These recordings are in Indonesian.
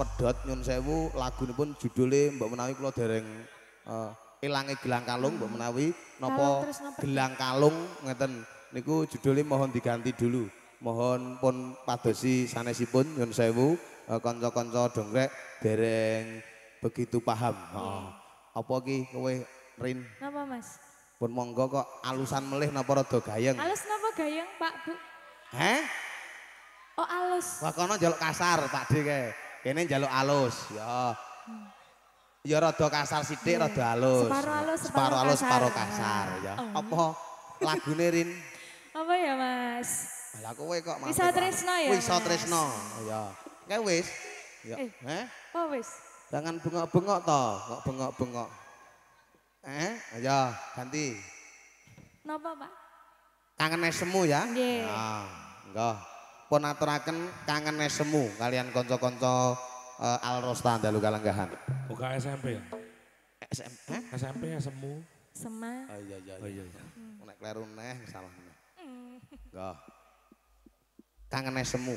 Pedot nyun sewu. Lagunipun judule mbok menawi kula dereng uh, ilange gelang kalung mbok menawi. Napa gelang kalung ngeten. Niku judule mohon diganti dulu. Mohon pun padosi sanesipun nyun sewu. Uh, kanca-kanca dongkrek dereng begitu paham. Heeh apa ki kowe rin? Napa mas? Pun monggo kok. Alusan melih napa rada gayeng? Alus napa gayeng pak bu? Heh oh alus wah kono njaluk kasar pak de kae Kene njaluk alus, ya. Ya rada kasar sithik, rada alus. Separo alus, separo alus, separo kasar, ya. Oh. Apa lagune Rin? Apa ya, Mas? Lah kowe kok mampu. Wisa Tresno ya. Wisa Tresno, ya. Kae wis. Ya, eh. eh? Oh, wis. Jangan bengok-bengok to, kok bengok-bengok. Eh, ya, ganti. Napa, Pak? Kangen semu ya? Nggih. Nah, enggak. Pun aturaken kangen semu kalian konco-konco uh, Alrosta dalu kalenggahan. Buka SMP ya? SM, eh? SMP ya semu. Sema. Oh iya iya. Oh iya iya. Hmm. Nek kleru neh salah. Hmm. Enggak. Kangen semu.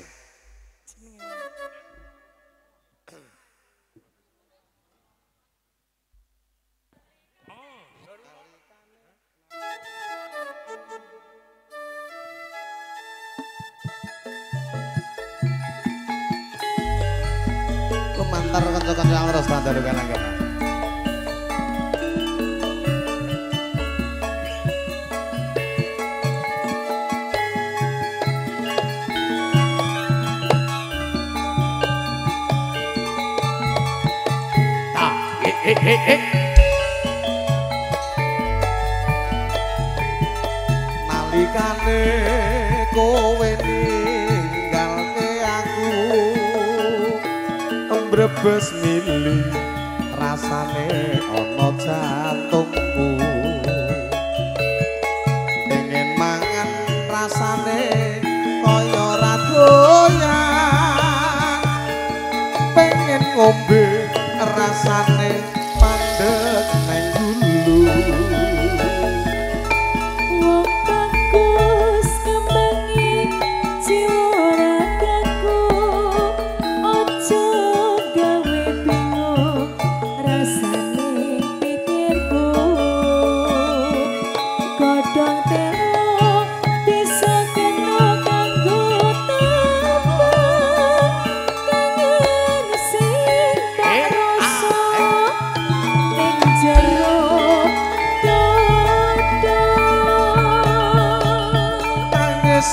kemantar kencok-kencok yang terus eh, eh eh eh. Nalikane kowe ni mbrebes mili rasane ana jantungku. Pengen mangan rasane kaya ra doyan pengen ngombe rasane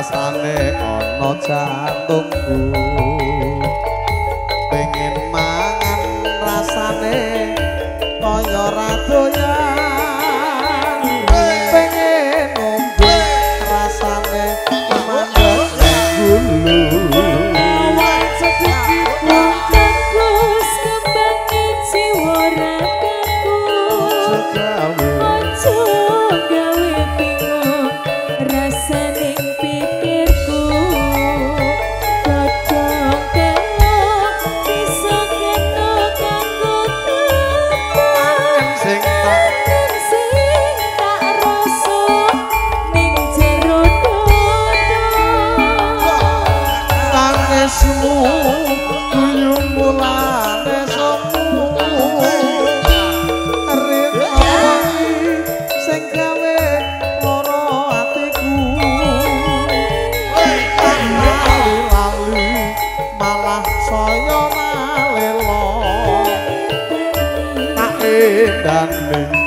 rasane ana jantungku. Pengen mangan rasane kaya ra asmu tuyumu lan esmu rinai sing gawe loro atiku lali lali malah saya malelo tak endang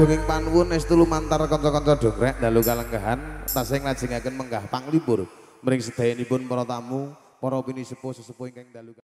dongeng panuwun estu lumantar kanca-kanca dongkrek dalu kalenggahan tasih nglajengaken menggah panglipur. Mring sedayanipun para tamu para pini sepuh sesepuh ingkang dalu